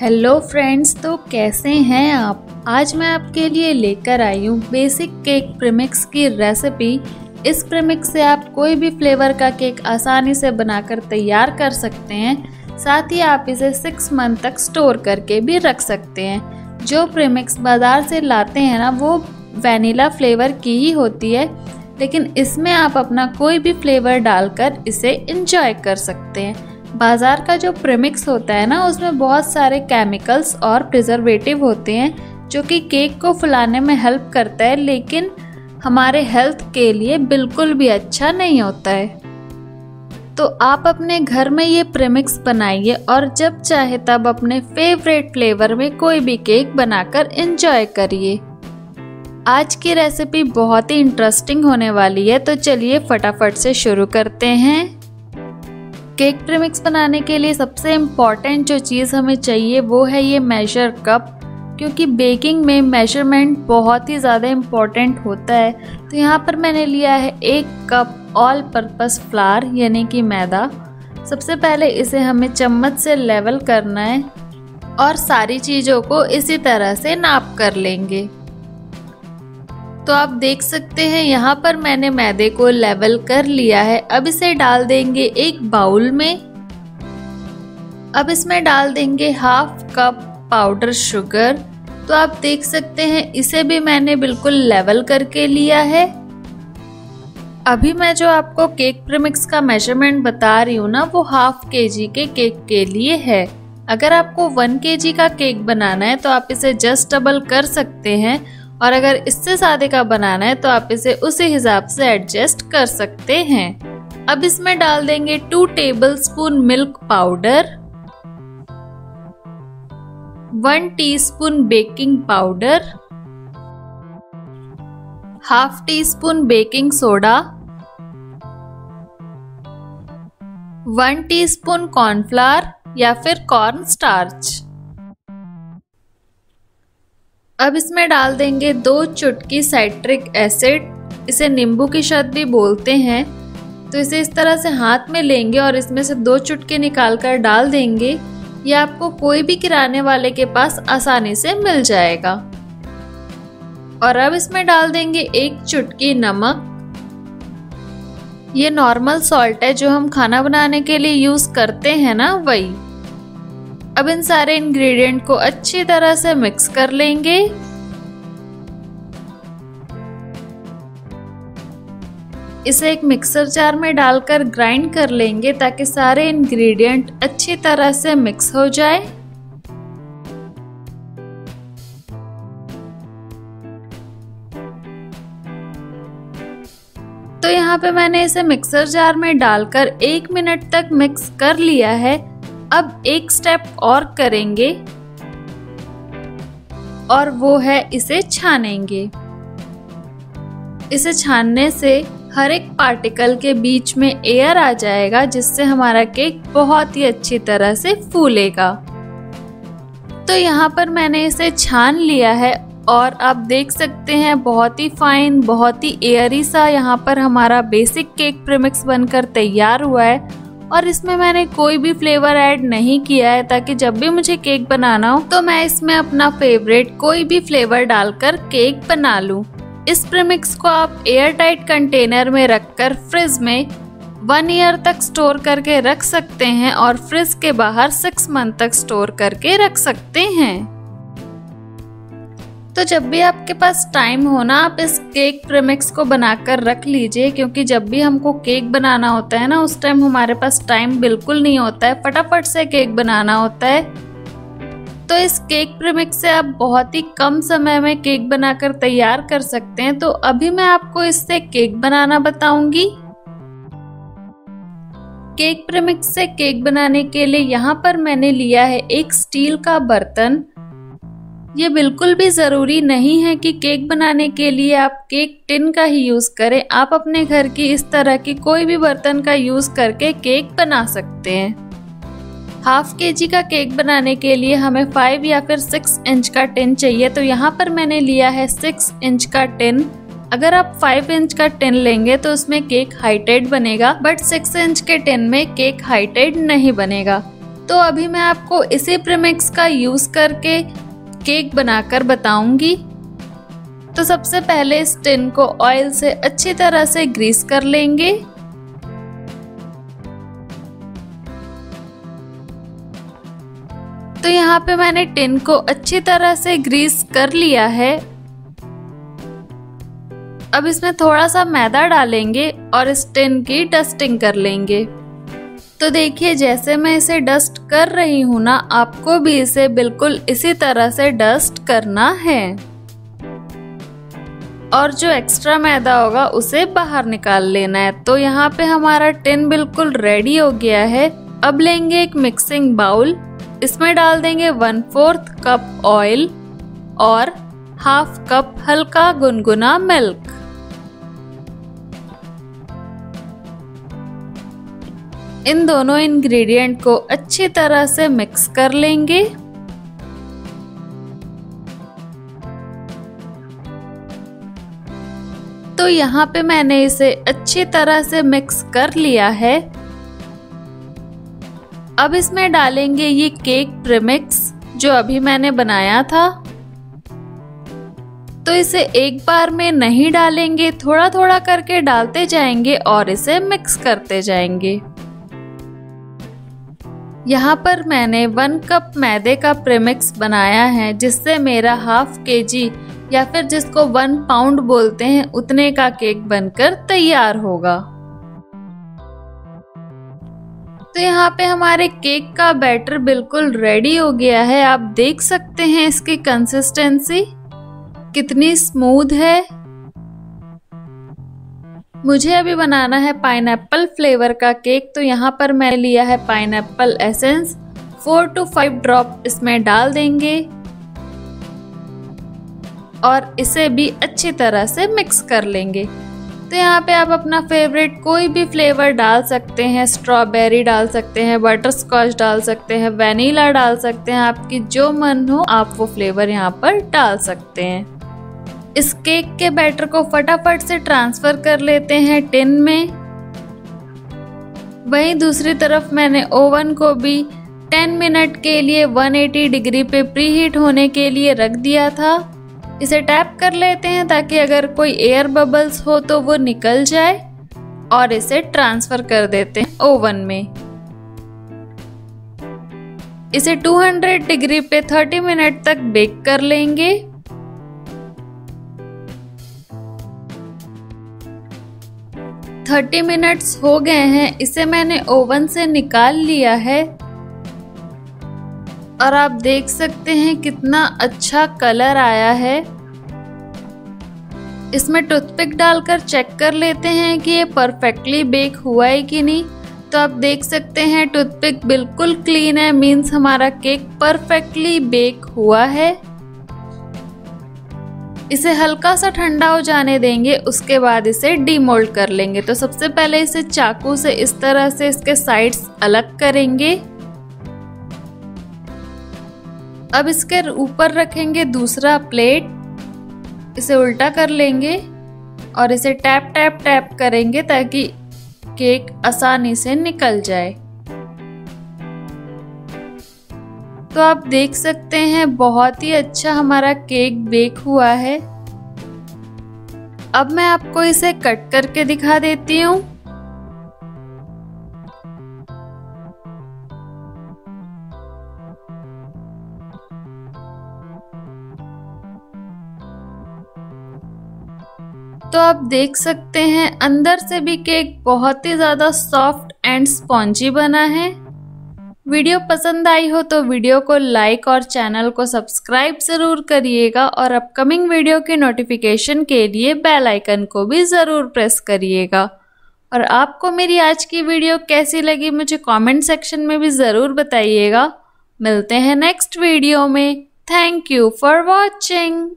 Hello friends तो कैसे हैं आप? आज मैं आपके लिए लेकर आई हूँ बेसिक केक प्रीमिक्स की रेसिपी। इस प्रीमिक्स से आप कोई भी फ्लेवर का केक आसानी से बनाकर तैयार कर सकते हैं। साथ ही आप इसे सिक्स मंथ तक स्टोर करके भी रख सकते हैं। जो प्रीमिक्स बाज़ार से लाते हैं ना, वो वैनिला फ्लेवर की ही होती है। लेकिन इसमें आप अपना कोई भी फ्लेवर डालकर इसे इंजॉय कर सकते हैं। बाज़ार का जो प्रेमिक्स होता है ना, उसमें बहुत सारे केमिकल्स और प्रिजर्वेटिव होते हैं, जो कि केक को फुलाने में हेल्प करता है, लेकिन हमारे हेल्थ के लिए बिल्कुल भी अच्छा नहीं होता है। तो आप अपने घर में ये प्रेमिक्स बनाइए, और जब चाहे तब अपने फेवरेट फ्लेवर में कोई भी केक बनाकर एंजॉय करिए। आज की रेसिपी बहुत ही इंटरेस्टिंग होने वाली है तो चलिए फटाफट से शुरू करते हैं। केक प्रीमिक्स बनाने के लिए सबसे इंपॉर्टेंट जो चीज़ हमें चाहिए वो है ये मेजर कप क्योंकि बेकिंग में मेज़रमेंट बहुत ही ज़्यादा इंपॉर्टेंट होता है। तो यहाँ पर मैंने लिया है एक कप ऑल पर्पस फ्लार यानी कि मैदा। सबसे पहले इसे हमें चम्मच से लेवल करना है और सारी चीज़ों को इसी तरह से नाप कर लेंगे। तो आप देख सकते हैं, यहाँ पर मैंने मैदे को लेवल कर लिया है। अब इसे डाल देंगे एक बाउल में। अब इसमें डाल देंगे हाफ़ कप पाउडर शुगर तो आप देख सकते हैं, इसे भी मैंने बिल्कुल लेवल करके लिया है। अभी मैं जो आपको केक प्रीमिक्स का मेज़रमेंट बता रही हूँ ना, वो हाफ़ के जी के केक के लिए है। अगर आपको वन के जी का केक बनाना है तो आप इसे जस्ट डबल कर सकते हैं। और अगर इससे सादे का बनाना है तो आप इसे उसी हिसाब से एडजस्ट कर सकते हैं। अब इसमें डाल देंगे two tablespoon milk powder one teaspoon baking powder half teaspoon baking soda one teaspoon cornflour या फिर कॉर्न स्टार्च अब इसमें डाल देंगे दो चुटकी साइट्रिक एसिड। इसे नींबू की शत भी बोलते हैं। तो इसे इस तरह से हाथ में लेंगे और इसमें से दो चुटके निकाल कर डाल देंगे। ये आपको कोई भी किराने वाले के पास आसानी से मिल जाएगा। और अब इसमें डाल देंगे एक चुटकी नमक। ये नॉर्मल सॉल्ट है जो हम खाना बनाने के लिए यूज़ करते हैं ना, वही। अब इन सारे इंग्रेडिएंट को अच्छी तरह से मिक्स कर लेंगे। इसे एक मिक्सर जार में डालकर ग्राइंड कर लेंगे ताकि सारे इंग्रेडिएंट अच्छी तरह से मिक्स हो जाए। तो यहाँ पे मैंने इसे मिक्सर जार में डालकर एक मिनट तक मिक्स कर लिया है। अब एक स्टेप और करेंगे और वो है इसे छानेंगे। इसे छानने से हर एक पार्टिकल के बीच में एयर आ जाएगा, जिससे हमारा केक बहुत ही अच्छी तरह से फूलेगा। तो यहाँ पर मैंने इसे छान लिया है और आप देख सकते हैं, बहुत ही फाइन बहुत ही एयरी सा यहाँ पर हमारा बेसिक केक प्रीमिक्स बनकर तैयार हुआ है। और इसमें मैंने कोई भी फ्लेवर ऐड नहीं किया है ताकि जब भी मुझे केक बनाना हो तो मैं इसमें अपना फेवरेट कोई भी फ्लेवर डालकर केक बना लूँ। इस प्रीमिक्स को आप एयर टाइट कंटेनर में रखकर फ्रिज में वन ईयर तक स्टोर करके रख सकते हैं और फ्रिज के बाहर सिक्स मंथ तक स्टोर करके रख सकते हैं तो जब भी आपके पास टाइम हो ना, आप इस केक प्रेमिक्स को बनाकर रख लीजिए, क्योंकि जब भी हमको केक बनाना होता है ना, उस टाइम हमारे पास टाइम बिल्कुल नहीं होता है। फटाफट से केक बनाना होता है। तो इस केक प्रेमिक्स से आप बहुत ही कम समय में केक बनाकर तैयार कर सकते हैं। तो अभी मैं आपको इससे केक बनाना बताऊँगी। केक प्रेमिक्स से केक बनाने के लिए यहाँ पर मैंने लिया है एक स्टील का बर्तन। ये बिल्कुल भी ज़रूरी नहीं है कि केक बनाने के लिए आप केक टिन का ही यूज़ करें। आप अपने घर की इस तरह की कोई भी बर्तन का यूज़ करके केक बना सकते हैं। हाफ़ के जी का केक बनाने के लिए हमें फाइव या फिर सिक्स इंच का टिन चाहिए तो यहाँ पर मैंने लिया है सिक्स इंच का टिन। अगर आप फाइव इंच का टिन लेंगे तो उसमें केक हाइटेड बनेगा, बट सिक्स इंच के टिन में केक हाइटेड नहीं बनेगा। तो अभी मैं आपको इसी प्रीमिक्स का यूज़ करके केक बनाकर बताऊँगी। तो सबसे पहले इस टिन को ऑयल से अच्छी तरह से ग्रीस कर लेंगे। तो यहाँ पे मैंने टिन को अच्छी तरह से ग्रीस कर लिया है। अब इसमें थोड़ा सा मैदा डालेंगे और इस टिन की डस्टिंग कर लेंगे। तो देखिए, जैसे मैं इसे डस्ट कर रही हूँ ना, आपको भी इसे बिल्कुल इसी तरह से डस्ट करना है। और जो एक्स्ट्रा मैदा होगा, उसे बाहर निकाल लेना है। तो यहाँ पे हमारा टिन बिल्कुल रेडी हो गया है। अब लेंगे एक मिक्सिंग बाउल इसमें डाल देंगे वन फोर्थ कप ऑयल और हाफ़ कप हल्का गुनगुना मिल्क इन दोनों इंग्रेडिएंट को अच्छी तरह से मिक्स कर लेंगे। तो यहाँ पे मैंने इसे अच्छी तरह से मिक्स कर लिया है। अब इसमें डालेंगे ये केक प्रीमिक्स जो अभी मैंने बनाया था। तो इसे एक बार में नहीं डालेंगे थोड़ा थोड़ा करके डालते जाएँगे और इसे मिक्स करते जाएँगे। यहाँ पर मैंने वन कप मैदे का प्रेमिक्स बनाया है, जिससे मेरा हाफ़ के जी या फिर जिसको वन पाउंड बोलते हैं, उतने का केक बनकर तैयार होगा। तो यहाँ पे हमारे केक का बैटर बिल्कुल रेडी हो गया है। आप देख सकते हैं इसकी कंसिस्टेंसी कितनी स्मूथ है। मुझे अभी बनाना है पाइन फ्लेवर का केक तो यहाँ पर मैंने लिया है pine essence four to five drop इसमें डाल देंगे और इसे भी अच्छी तरह से मिक्स कर लेंगे। तो यहाँ पे आप अपना फेवरेट कोई भी फ्लेवर डाल सकते हैं स्ट्रॉबेरी डाल सकते हैं बटर स्कॉच डाल सकते हैं वेनीला डाल सकते हैं, आपकी जो मन हो आप वो फ्लेवर यहाँ पर डाल सकते हैं। इस केक के बैटर को फटाफट से ट्रांसफ़र कर लेते हैं टिन में। वहीं दूसरी तरफ़ मैंने ओवन को भी 10 मिनट के लिए 180 डिग्री पे प्री हीट होने के लिए रख दिया था। इसे टैप कर लेते हैं ताकि अगर कोई एयर बबल्स हो तो वो निकल जाए और इसे ट्रांसफ़र कर देते हैं ओवन में। इसे 200 डिग्री पे 30 मिनट तक बेक कर लेंगे। थर्टी मिनट्स हो गए हैं, इसे मैंने ओवन से निकाल लिया है। और आप देख सकते हैं कितना अच्छा कलर आया है। इसमें टूथपिक डालकर चेक कर लेते हैं कि ये परफेक्टली बेक हुआ है कि नहीं। तो आप देख सकते हैं, टूथपिक बिल्कुल क्लीन है मीन्स हमारा केक परफेक्टली बेक हुआ है। इसे हल्का सा ठंडा हो जाने देंगे, उसके बाद इसे डीमोल्ड कर लेंगे। तो सबसे पहले इसे चाकू से इस तरह से इसके साइड्स अलग करेंगे। अब इसके ऊपर रखेंगे दूसरा प्लेट इसे उल्टा कर लेंगे और इसे टैप टैप टैप करेंगे ताकि केक आसानी से निकल जाए। तो आप देख सकते हैं, बहुत ही अच्छा हमारा केक बेक हुआ है। अब मैं आपको इसे कट करके दिखा देती हूँ। तो आप देख सकते हैं, अंदर से भी केक बहुत ही ज़्यादा सॉफ्ट एंड स्पॉन्जी बना है। वीडियो पसंद आई हो तो वीडियो को लाइक और चैनल को सब्सक्राइब ज़रूर करिएगा और अपकमिंग वीडियो के नोटिफिकेशन के लिए बेल आइकन को भी ज़रूर प्रेस करिएगा। और आपको मेरी आज की वीडियो कैसी लगी मुझे कमेंट सेक्शन में भी ज़रूर बताइएगा। मिलते हैं नेक्स्ट वीडियो में। Thank you for watching.